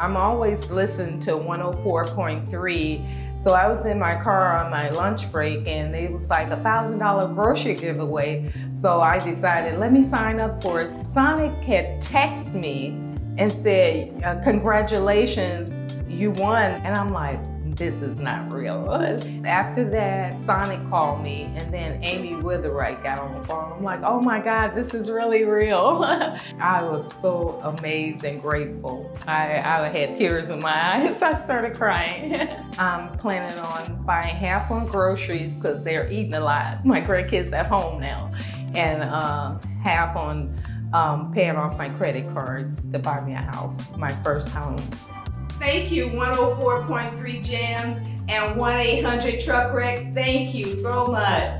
I'm always listening to 104.3. So I was in my car on my lunch break and it was like a thousand dollar grocery giveaway. So I decided, let me sign up for it. Sonic had texted me and said, uh, congratulations, you won. And I'm like, this is not real. After that, Sonic called me and then Amy Witherite got on the phone. I'm like, oh my God, this is really real. I was so amazed and grateful. I, I had tears in my eyes. I started crying. I'm planning on buying half on groceries because they're eating a lot. My grandkids at home now. And uh, half on um, paying off my credit cards to buy me a house, my first home. Thank you, 104.3 Jams and 1 800 Truck Wreck. Thank you so much.